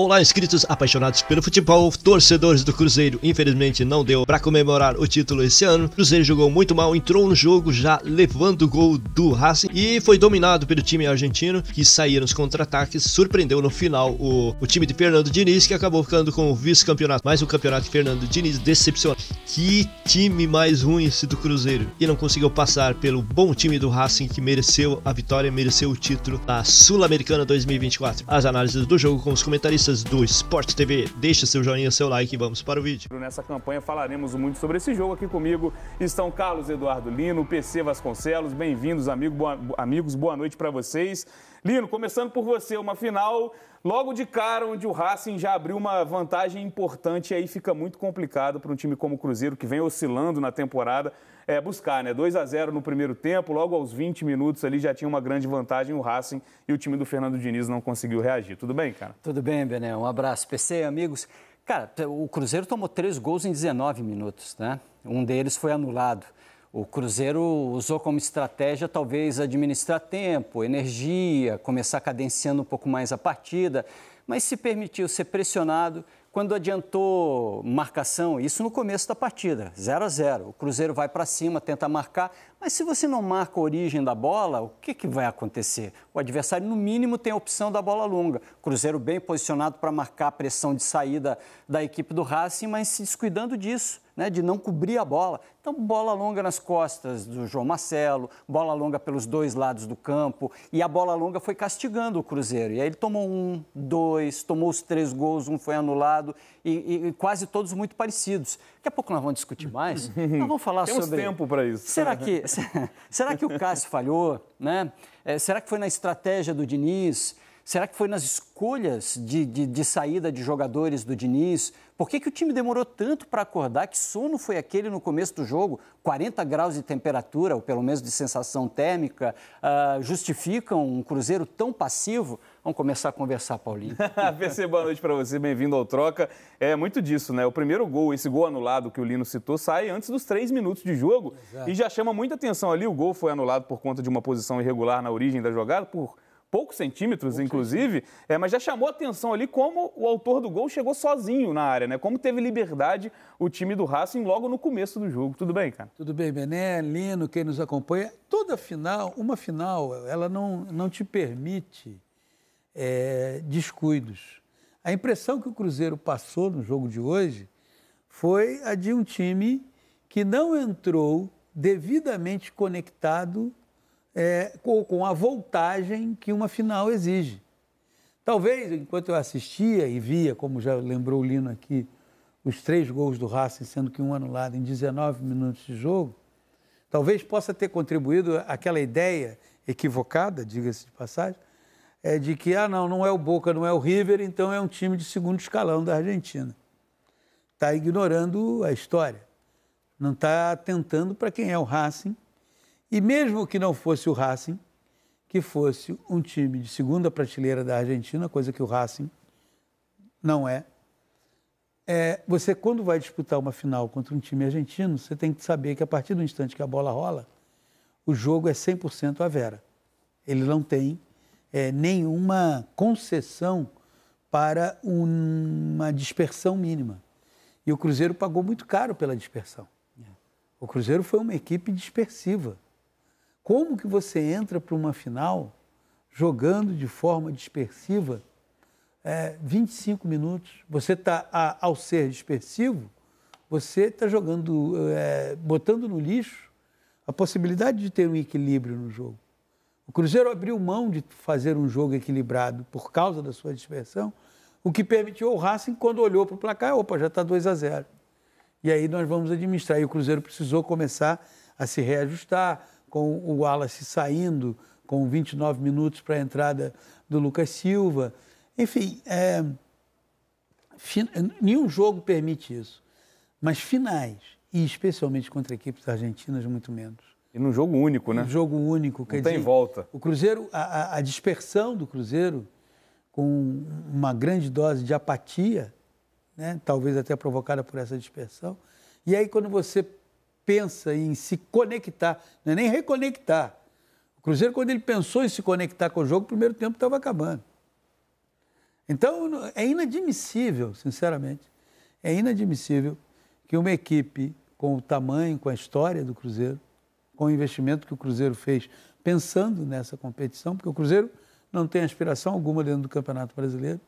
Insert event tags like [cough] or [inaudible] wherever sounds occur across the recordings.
Olá, inscritos apaixonados pelo futebol, torcedores do Cruzeiro. Infelizmente não deu para comemorar o título esse ano. O Cruzeiro jogou muito mal, entrou no jogo já levando o gol do Racing e foi dominado pelo time argentino que saía nos contra-ataques. Surpreendeu no final o, o time de Fernando Diniz que acabou ficando com o vice-campeonato. Mas o campeonato de Fernando Diniz decepcionou. Que time mais ruim esse do Cruzeiro e não conseguiu passar pelo bom time do Racing que mereceu a vitória, mereceu o título da Sul-Americana 2024. As análises do jogo com os comentaristas do Sport TV. Deixa seu joinha, seu like e vamos para o vídeo. Nessa campanha falaremos muito sobre esse jogo. Aqui comigo estão Carlos Eduardo Lino, PC Vasconcelos. Bem-vindos, amigo, boa, amigos. Boa noite para vocês. Lino, começando por você, uma final logo de cara onde o Racing já abriu uma vantagem importante e aí fica muito complicado para um time como o Cruzeiro, que vem oscilando na temporada, é, buscar, né? 2 a 0 no primeiro tempo, logo aos 20 minutos ali já tinha uma grande vantagem o Racing e o time do Fernando Diniz não conseguiu reagir. Tudo bem, cara? Tudo bem, Bené. Um abraço. PC, amigos. Cara, o Cruzeiro tomou três gols em 19 minutos, né? Um deles foi anulado. O Cruzeiro usou como estratégia talvez administrar tempo, energia, começar cadenciando um pouco mais a partida, mas se permitiu ser pressionado quando adiantou marcação, isso no começo da partida, 0 a 0. O Cruzeiro vai para cima, tenta marcar, mas se você não marca a origem da bola, o que, que vai acontecer? O adversário, no mínimo, tem a opção da bola longa. Cruzeiro bem posicionado para marcar a pressão de saída da equipe do Racing, mas se descuidando disso, né, de não cobrir a bola. Então, bola longa nas costas do João Marcelo, bola longa pelos dois lados do campo, e a bola longa foi castigando o Cruzeiro. E aí ele tomou um, dois, tomou os três gols, um foi anulado, e, e quase todos muito parecidos. Daqui a pouco nós vamos discutir mais. [laughs] nós vamos falar Temos sobre. tempo para isso. Será [laughs] que, [laughs] será que o Cássio falhou? Né? É, será que foi na estratégia do Diniz? Será que foi nas escolhas de, de, de, saída de jogadores do Diniz? Por que, que o time demorou tanto para acordar? Que sono foi aquele no começo do jogo? 40 graus de temperatura, ou pelo menos de sensação térmica, uh, justificam um Cruzeiro tão passivo? Vamos começar a conversar, Paulinho. [laughs] PC, boa noite para você, bem-vindo ao Troca. É muito disso, né? O primeiro gol, esse gol anulado que o Lino citou, sai antes dos três minutos de jogo Exato. e já chama muita atenção ali. O gol foi anulado por conta de uma posição irregular na origem da jogada, por poucos centímetros, Pouco inclusive, é, mas já chamou atenção ali como o autor do gol chegou sozinho na área, né? Como teve liberdade o time do Racing logo no começo do jogo. Tudo bem, cara? Tudo bem, Bené, Lino, quem nos acompanha. Toda final, uma final, ela não, não te permite é, descuidos. A impressão que o Cruzeiro passou no jogo de hoje foi a de um time que não entrou devidamente conectado é, com, com a voltagem que uma final exige. Talvez, enquanto eu assistia e via, como já lembrou o Lino aqui, os três gols do Racing, sendo que um anulado em 19 minutos de jogo, talvez possa ter contribuído aquela ideia equivocada, diga-se de passagem, é de que, ah, não, não é o Boca, não é o River, então é um time de segundo escalão da Argentina. Está ignorando a história. Não está atentando para quem é o Racing e mesmo que não fosse o Racing, que fosse um time de segunda prateleira da Argentina, coisa que o Racing não é, é, você quando vai disputar uma final contra um time argentino, você tem que saber que a partir do instante que a bola rola, o jogo é 100% a vera. Ele não tem é, nenhuma concessão para uma dispersão mínima. E o Cruzeiro pagou muito caro pela dispersão. O Cruzeiro foi uma equipe dispersiva. Como que você entra para uma final jogando de forma dispersiva é, 25 minutos? Você está, ao ser dispersivo, você está jogando, é, botando no lixo a possibilidade de ter um equilíbrio no jogo. O Cruzeiro abriu mão de fazer um jogo equilibrado por causa da sua dispersão, o que permitiu ao Racing, quando olhou para o placar, opa, já está 2 a 0. E aí nós vamos administrar. E o Cruzeiro precisou começar a se reajustar, com o Wallace saindo com 29 minutos para a entrada do Lucas Silva. Enfim, é, nenhum jogo permite isso. Mas finais, e especialmente contra equipes argentinas, muito menos. E num jogo único, né? Um jogo único. Não tem dizer, volta. O Cruzeiro, a, a dispersão do Cruzeiro, com uma grande dose de apatia, né? talvez até provocada por essa dispersão. E aí, quando você pensa em se conectar, não é nem reconectar. O Cruzeiro, quando ele pensou em se conectar com o jogo, o primeiro tempo estava acabando. Então, é inadmissível, sinceramente, é inadmissível que uma equipe com o tamanho, com a história do Cruzeiro, com o investimento que o Cruzeiro fez pensando nessa competição, porque o Cruzeiro não tem aspiração alguma dentro do Campeonato Brasileiro,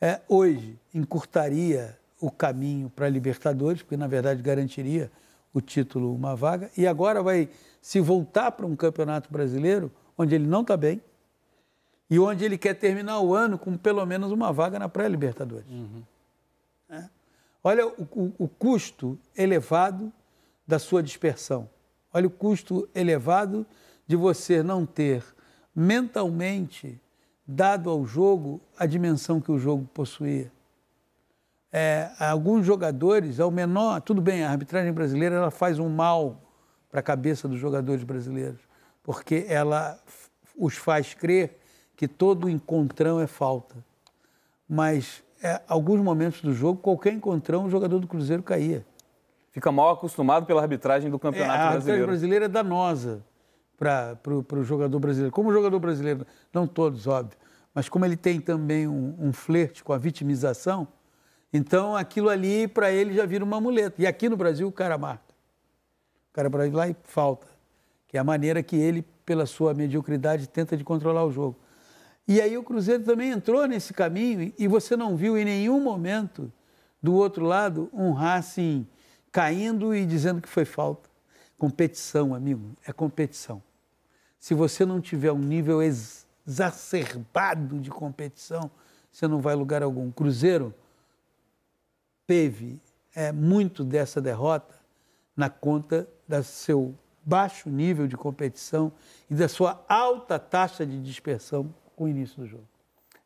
é, hoje encurtaria o caminho para a Libertadores, porque na verdade garantiria o título uma vaga, e agora vai se voltar para um Campeonato Brasileiro onde ele não está bem e onde ele quer terminar o ano com pelo menos uma vaga na pré-Libertadores. Uhum. É. Olha o, o, o custo elevado da sua dispersão. Olha o custo elevado de você não ter mentalmente dado ao jogo a dimensão que o jogo possuía. É, alguns jogadores, ao menor, tudo bem, a arbitragem brasileira ela faz um mal para a cabeça dos jogadores brasileiros, porque ela os faz crer que todo encontrão é falta. Mas é, alguns momentos do jogo, qualquer encontrão, o jogador do Cruzeiro caía. Fica mal acostumado pela arbitragem do Campeonato é, Brasileiro. A arbitragem brasileira é danosa para o jogador brasileiro. Como o jogador brasileiro, não todos, óbvio, mas como ele tem também um, um flerte com a vitimização, então aquilo ali para ele já vira uma muleta. E aqui no Brasil o cara marca. O cara para lá e falta, que é a maneira que ele, pela sua mediocridade, tenta de controlar o jogo. E aí o Cruzeiro também entrou nesse caminho e você não viu em nenhum momento do outro lado um Racing caindo e dizendo que foi falta. Competição, amigo, é competição se você não tiver um nível exacerbado de competição, você não vai lugar algum. Cruzeiro teve é, muito dessa derrota na conta do seu baixo nível de competição e da sua alta taxa de dispersão com o início do jogo.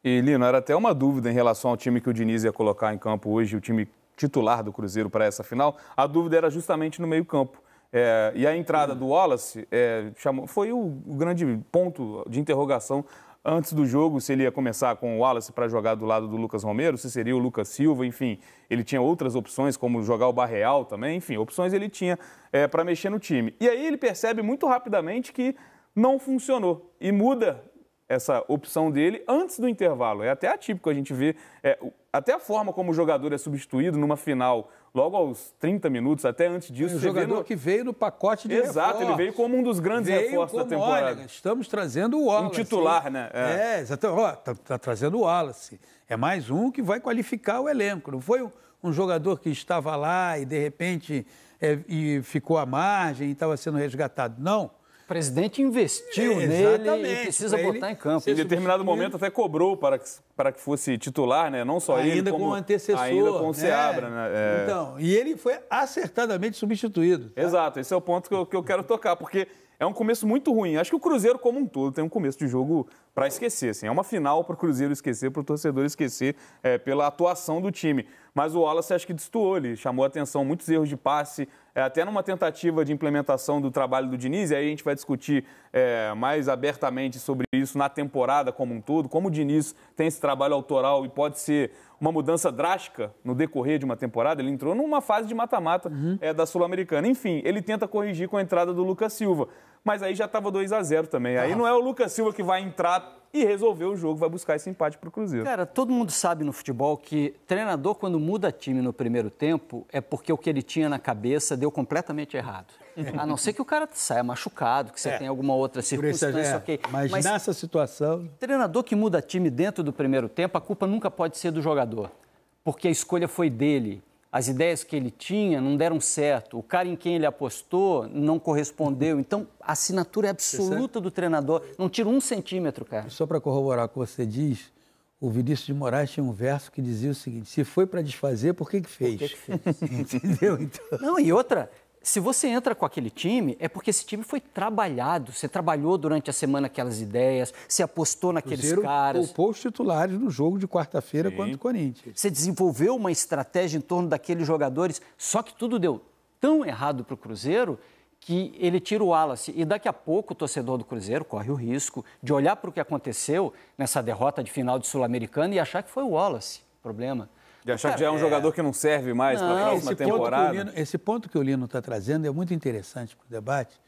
E, Lino, era até uma dúvida em relação ao time que o Diniz ia colocar em campo hoje, o time titular do Cruzeiro para essa final. A dúvida era justamente no meio-campo. É, e a entrada do Wallace é, chamou, foi o, grande ponto de interrogação antes do jogo, se ele ia começar com o Wallace para jogar do lado do Lucas Romero, se seria o Lucas Silva, enfim. Ele tinha outras opções, como jogar o Barreal também, enfim, opções ele tinha é, para mexer no time. E aí ele percebe muito rapidamente que não funcionou e muda essa opção dele antes do intervalo. É até atípico a gente ver, é, até a forma como o jogador é substituído numa final logo aos 30 minutos, até antes disso. Um jogador no... que veio no pacote de Exato, reforço. ele veio como um dos grandes veio reforços da temporada. Olha, estamos trazendo o Wallace. Um titular, né? É, é exatamente. Está tá trazendo o Wallace. É mais um que vai qualificar o elenco. Não foi um, um jogador que estava lá e, de repente, é, e ficou à margem e estava sendo resgatado. Não presidente investiu é, nele e precisa botar em campo. Em determinado momento até cobrou para que, para que fosse titular, né? Não só ainda ele, como com antecessor, ainda com o Seabra, né? É. Então, e ele foi acertadamente substituído. Tá? Exato, esse é o ponto que eu, que eu quero tocar, porque é um começo muito ruim. Acho que o Cruzeiro como um todo tem um começo de jogo para esquecer. Assim. É uma final para o Cruzeiro esquecer, para o torcedor esquecer é, pela atuação do time. Mas o Wallace acho que destoou, ele chamou a atenção, muitos erros de passe, é, até numa tentativa de implementação do trabalho do Diniz, e aí a gente vai discutir é, mais abertamente sobre isso na temporada como um todo, como o Diniz tem esse trabalho autoral e pode ser uma mudança drástica no decorrer de uma temporada, ele entrou numa fase de mata-mata uhum. é, da Sul-Americana. Enfim, ele tenta corrigir com a entrada do Lucas Silva mas aí já estava 2 a 0 também. Aí ah. não é o Lucas Silva que vai entrar e resolver o jogo, vai buscar esse empate para o Cruzeiro. Cara, todo mundo sabe no futebol que treinador, quando muda time no primeiro tempo, é porque o que ele tinha na cabeça deu completamente errado. [laughs] A não ser que o cara saia machucado, que você é. tenha alguma outra circunstância, é. ok. Mas, Mas nessa situação. Treinador que muda time dentro do primeiro tempo, a culpa nunca pode ser do jogador. Porque a escolha foi dele as ideias que ele tinha não deram certo, o cara em quem ele apostou não correspondeu. Então, a assinatura é absoluta do treinador, não tira um centímetro, cara. Só para corroborar o que você diz, o Vinícius de Moraes tinha um verso que dizia o seguinte: se foi para desfazer, por que, que fez? Por que, que fez? [laughs] Entendeu? Então... Não, e outra, se você entra com aquele time, é porque esse time foi trabalhado. Você trabalhou durante a semana aquelas ideias, você apostou naqueles Cruzeiro caras. poupou os titulares no jogo de quarta-feira contra o Corinthians. Você desenvolveu uma estratégia em torno daqueles jogadores, só que tudo deu tão errado para o Cruzeiro que ele tira o Wallace. E daqui a pouco o torcedor do Cruzeiro corre o risco de olhar para o que aconteceu nessa derrota de final de Sul-Americana e achar que foi o Wallace o problema. De achar que já é um é... jogador que não serve mais para a próxima temporada. Lino, esse ponto que o Lino está trazendo é muito interessante para o debate,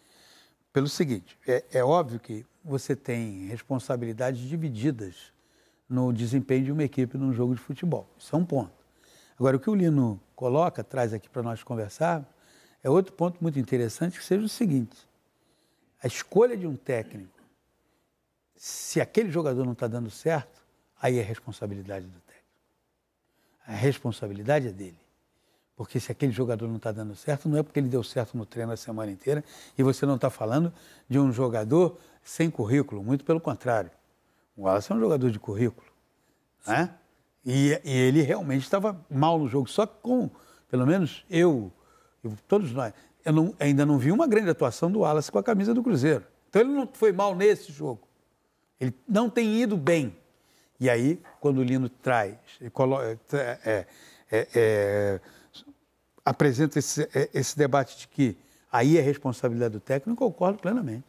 pelo seguinte: é, é óbvio que você tem responsabilidades divididas no desempenho de uma equipe num jogo de futebol. Isso é um ponto. Agora, o que o Lino coloca, traz aqui para nós conversarmos, é outro ponto muito interessante, que seja o seguinte: a escolha de um técnico, se aquele jogador não está dando certo, aí é responsabilidade do técnico. A responsabilidade é dele. Porque se aquele jogador não está dando certo, não é porque ele deu certo no treino a semana inteira e você não está falando de um jogador sem currículo, muito pelo contrário. O Wallace é um jogador de currículo. Né? E, e ele realmente estava mal no jogo. Só que com, pelo menos eu, eu todos nós, eu não, ainda não vi uma grande atuação do Wallace com a camisa do Cruzeiro. Então ele não foi mal nesse jogo. Ele não tem ido bem. E aí, quando o Lino traz, é, é, é, apresenta esse, é, esse debate de que aí é responsabilidade do técnico, concordo plenamente.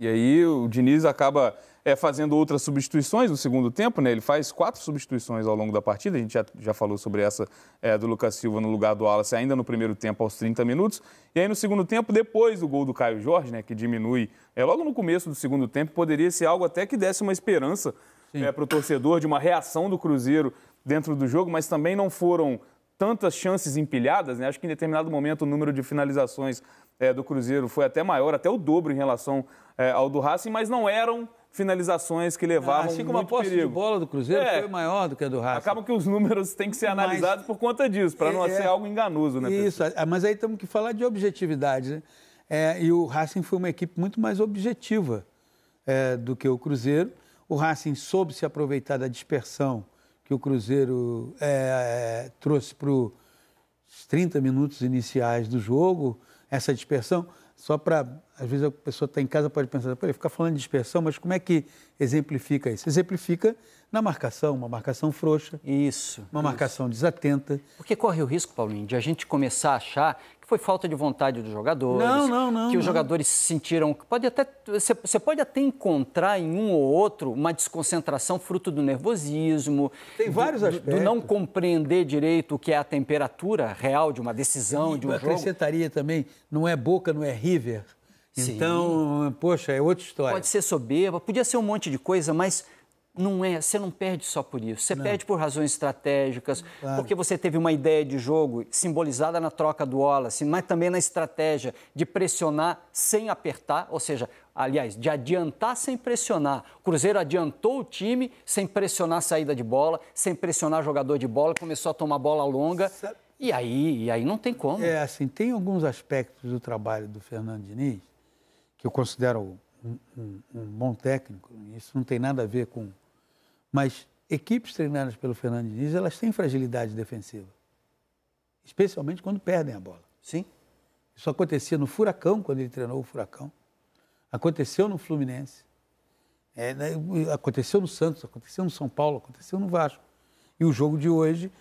E aí o Diniz acaba é, fazendo outras substituições no segundo tempo, né? Ele faz quatro substituições ao longo da partida. A gente já, já falou sobre essa é, do Lucas Silva no lugar do Wallace ainda no primeiro tempo, aos 30 minutos. E aí no segundo tempo, depois do gol do Caio Jorge, né? Que diminui é, logo no começo do segundo tempo, poderia ser algo até que desse uma esperança é, para o torcedor de uma reação do Cruzeiro dentro do jogo, mas também não foram tantas chances empilhadas, né? Acho que em determinado momento o número de finalizações é, do Cruzeiro foi até maior, até o dobro em relação é, ao do Racing, mas não eram finalizações que levavam ah, assim como a posse perigo. de bola do Cruzeiro é, foi maior do que a do Racing. Acaba que os números têm que ser analisados mas, por conta disso, para não é, ser algo enganoso, né? Isso, pessoal? mas aí temos que falar de objetividade, né? É, e o Racing foi uma equipe muito mais objetiva é, do que o Cruzeiro. O Racing soube se aproveitar da dispersão que o Cruzeiro é, é, trouxe para os 30 minutos iniciais do jogo, essa dispersão, só para, às vezes a pessoa está em casa pode pensar, ele fica falando de dispersão, mas como é que exemplifica isso? Exemplifica na marcação, uma marcação frouxa. Isso. Uma isso. marcação desatenta. Porque corre o risco, Paulinho, de a gente começar a achar foi falta de vontade dos jogadores. Não, não, não. Que não. os jogadores se sentiram. Pode até, você, você pode até encontrar em um ou outro uma desconcentração fruto do nervosismo. Tem vários do, aspectos. Do não compreender direito o que é a temperatura real de uma decisão, e de um eu jogo. acrescentaria também, não é Boca, não é River. Sim. Então, poxa, é outra história. Pode ser soberba, podia ser um monte de coisa, mas não é, você não perde só por isso. Você não. perde por razões estratégicas, claro. porque você teve uma ideia de jogo simbolizada na troca do Wallace, mas também na estratégia de pressionar sem apertar, ou seja, aliás, de adiantar sem pressionar. O Cruzeiro adiantou o time sem pressionar a saída de bola, sem pressionar jogador de bola, começou a tomar bola longa. E aí, e aí não tem como. É assim, tem alguns aspectos do trabalho do Fernando Diniz que eu considero um, um, um bom técnico. Isso não tem nada a ver com mas equipes treinadas pelo Fernando Diniz, elas têm fragilidade defensiva. Especialmente quando perdem a bola. Sim. Isso acontecia no Furacão, quando ele treinou o Furacão. Aconteceu no Fluminense. É, né, aconteceu no Santos, aconteceu no São Paulo, aconteceu no Vasco. E o jogo de hoje,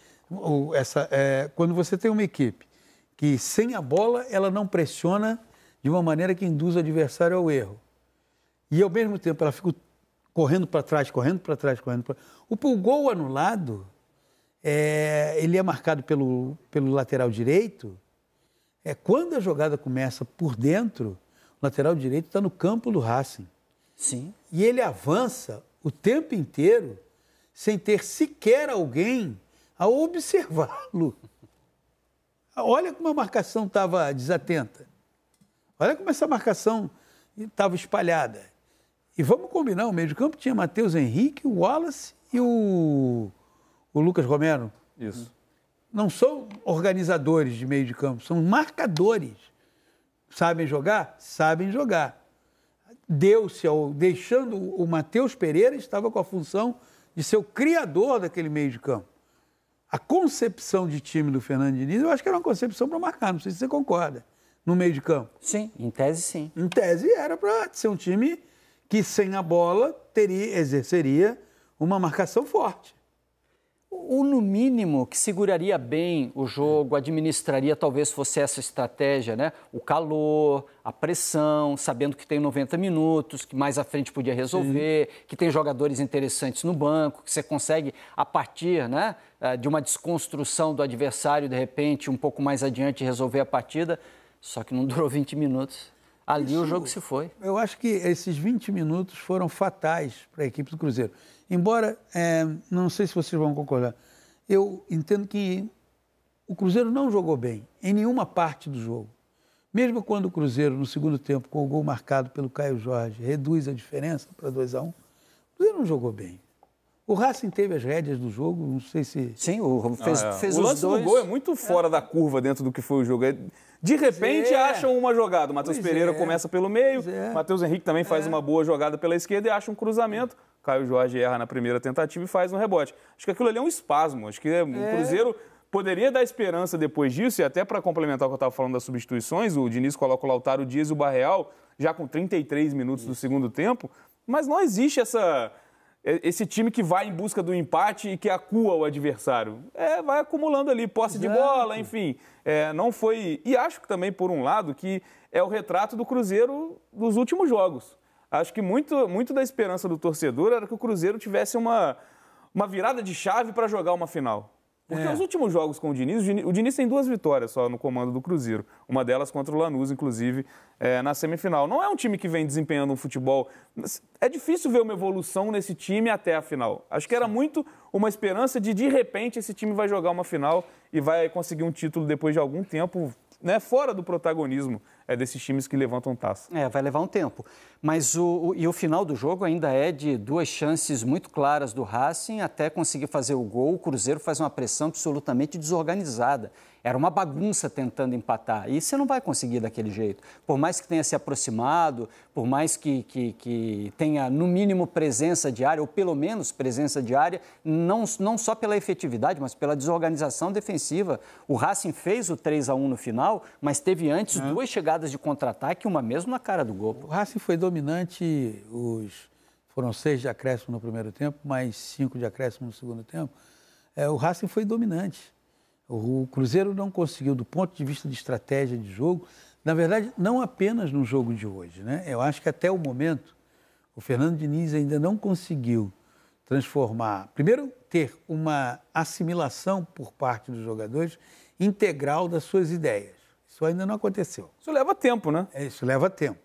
essa, é, quando você tem uma equipe que sem a bola ela não pressiona de uma maneira que induz o adversário ao erro. E ao mesmo tempo ela fica correndo para trás, correndo para trás, correndo para O, o gol anulado, é, ele é marcado pelo, pelo lateral direito. É, quando a jogada começa por dentro, o lateral direito está no campo do Racing. Sim. E ele avança o tempo inteiro sem ter sequer alguém a observá-lo. Olha como a marcação estava desatenta. Olha como essa marcação estava espalhada. E vamos combinar, o meio de campo tinha Matheus Henrique, o Wallace e o, o Lucas Romero. Isso. Não são organizadores de meio de campo, são marcadores. Sabem jogar? Sabem jogar. Deu-se ao. Deixando o Matheus Pereira, estava com a função de ser o criador daquele meio de campo. A concepção de time do Fernando Diniz, eu acho que era uma concepção para marcar, não sei se você concorda, no meio de campo. Sim, em tese sim. Em tese era para ser um time que sem a bola teria, exerceria uma marcação forte. O no mínimo que seguraria bem o jogo, administraria talvez fosse essa estratégia, né? O calor, a pressão, sabendo que tem 90 minutos, que mais à frente podia resolver, Sim. que tem jogadores interessantes no banco, que você consegue a partir, né, eh, de uma desconstrução do adversário de repente um pouco mais adiante resolver a partida. Só que não [laughs] durou 20 minutos. Ali Isso, o jogo se foi. Eu acho que esses 20 minutos foram fatais para a equipe do Cruzeiro. Embora, é, não sei se vocês vão concordar, eu entendo que o Cruzeiro não jogou bem em nenhuma parte do jogo. Mesmo quando o Cruzeiro, no segundo tempo, com o gol marcado pelo Caio Jorge, reduz a diferença para 2 a 1 um, o Cruzeiro não jogou bem. O Racing teve as rédeas do jogo, não sei se. Sim, o fez, ah, é. fez o lance dois... do gol é muito fora é. da curva dentro do que foi o jogo. É, de repente é. acham uma jogada. O Matheus Pereira é. começa pelo meio, o Matheus Henrique também faz é. uma boa jogada pela esquerda e acha um cruzamento. Caio Jorge erra na primeira tentativa e faz um rebote. Acho que aquilo ali é um espasmo. Acho que o Cruzeiro poderia dar esperança depois disso, e até para complementar o que eu estava falando das substituições, o Diniz coloca o Lautaro Dias e o Barreal já com 33 minutos do segundo tempo, mas não existe essa é, esse time que vai em busca do empate e que acua o adversário. É, vai acumulando ali posse Exato. de bola, enfim. É, não foi. E acho que também, por um lado, que é o retrato do Cruzeiro dos últimos jogos. Acho que muito, muito da esperança do torcedor era que o Cruzeiro tivesse uma, uma virada de chave para jogar uma final. Porque é. os últimos jogos com o Diniz, o Diniz tem duas vitórias só no comando do Cruzeiro. Uma delas contra o Lanús, inclusive, é, na semifinal. Não é um time que vem desempenhando um futebol. É difícil ver uma evolução nesse time até a final. Acho que era muito uma esperança de, de repente, esse time vai jogar uma final e vai conseguir um título depois de algum tempo, né, fora do protagonismo é, desses times que levantam taça. É, vai levar um tempo. Mas o, o, e o final do jogo ainda é de duas chances muito claras do Racing até conseguir fazer o gol. O Cruzeiro faz uma pressão absolutamente desorganizada. Era uma bagunça tentando empatar. E você não vai conseguir daquele jeito. Por mais que tenha se aproximado, por mais que, que, que tenha, no mínimo, presença diária, ou pelo menos presença diária, não, não só pela efetividade, mas pela desorganização defensiva. O Racing fez o 3 a 1 no final, mas teve antes é. duas chegadas de contra-ataque, uma mesmo na cara do gol. O Racing foi dominante, os, foram seis de acréscimo no primeiro tempo, mais cinco de acréscimo no segundo tempo. É, o Racing foi dominante. O Cruzeiro não conseguiu, do ponto de vista de estratégia de jogo, na verdade, não apenas no jogo de hoje. Né? Eu acho que até o momento, o Fernando Diniz ainda não conseguiu transformar, primeiro, ter uma assimilação por parte dos jogadores integral das suas ideias. Isso ainda não aconteceu. Isso leva tempo, né? É, isso leva tempo.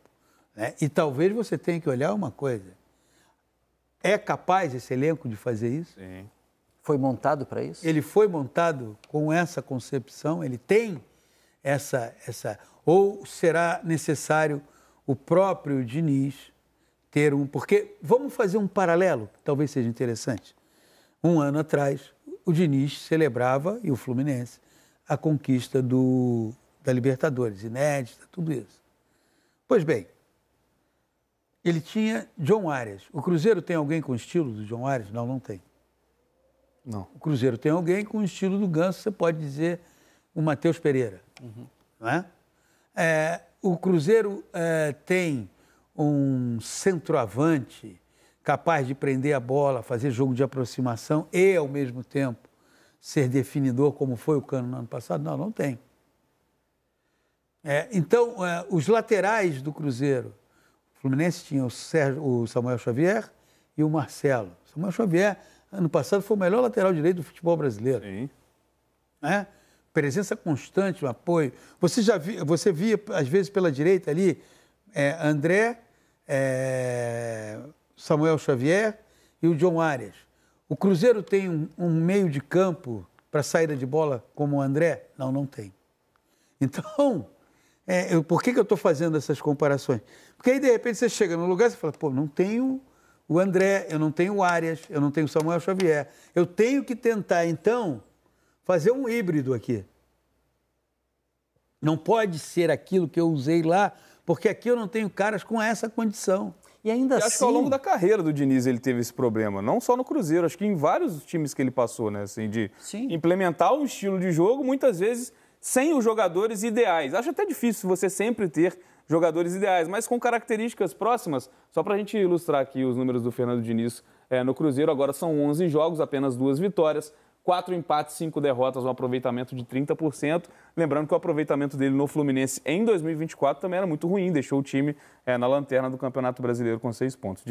Né? E talvez você tenha que olhar uma coisa. É capaz esse elenco de fazer isso? Sim. Foi montado para isso? Ele foi montado com essa concepção, ele tem essa, essa. Ou será necessário o próprio Diniz ter um. Porque vamos fazer um paralelo, talvez seja interessante. Um ano atrás, o Diniz celebrava, e o Fluminense, a conquista do, da Libertadores, inédita, tudo isso. Pois bem, ele tinha John Arias. O Cruzeiro tem alguém com o estilo do John Arias? Não, não tem. Não. O Cruzeiro tem alguém com o estilo do Ganso, você pode dizer o Matheus Pereira. Uhum. Não é? é? o Cruzeiro é, tem um centroavante capaz de prender a bola, fazer jogo de aproximação e, ao mesmo tempo, ser definidor, como foi o Cano no ano passado? Não, não tem. É, então, é, os laterais do Cruzeiro, o Fluminense tinha o, Sérgio, o Samuel Xavier e o Marcelo. Samuel Xavier ano passado foi o melhor lateral direito do futebol brasileiro. Sim. Né? Presença constante, um apoio. Você já via, você via, às vezes, pela direita ali, é, André, é, Samuel Xavier e o John Arias. O Cruzeiro tem um, um meio de campo para saída de bola como o André? Não, não tem. Então, é, eu, por que, que eu estou fazendo essas comparações? Porque aí, de repente, você chega num lugar e fala, pô, não tenho o André, eu não tenho o Arias, eu não tenho o Samuel Xavier. Eu tenho que tentar, então, fazer um híbrido aqui. Não pode ser aquilo que eu usei lá, porque aqui eu não tenho caras com essa condição. E ainda assim... Acho que ao longo da carreira do Diniz ele teve esse problema, não só no Cruzeiro, acho que em vários times que ele passou, né? Assim, de Sim. implementar um estilo de jogo, muitas vezes sem os jogadores ideais. Acho até difícil você sempre ter jogadores ideais, mas com características próximas. Só para a gente ilustrar aqui os números do Fernando Diniz é, no Cruzeiro, agora são 11 jogos, apenas duas vitórias, quatro empates, cinco derrotas, um aproveitamento de 30%. Lembrando que o aproveitamento dele no Fluminense em 2024 também era muito ruim, deixou o time é, na lanterna do Campeonato Brasileiro com seis pontos.